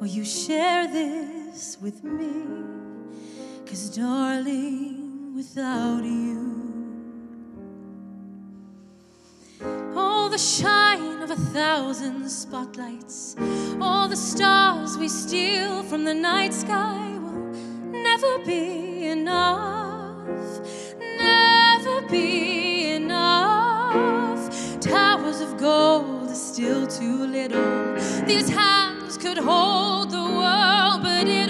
Will you share this with me? Cause, darling, without you, all the shine of a thousand spotlights, all the stars we steal from the night sky will never be enough, never be enough. Towers of gold are still too little. These hands could hold the world, but it'll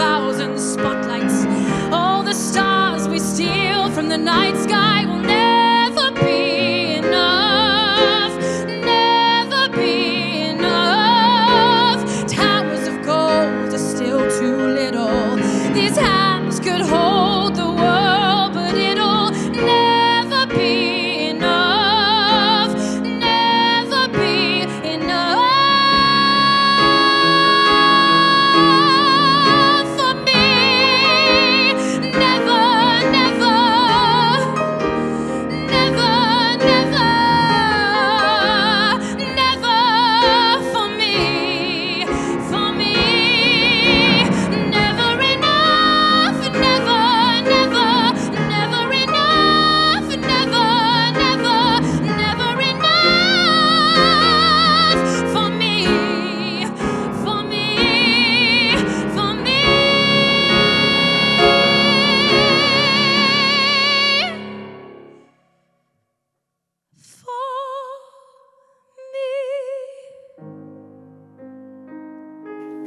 thousand spotlights, all the stars we steal from the night sky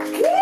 Woo!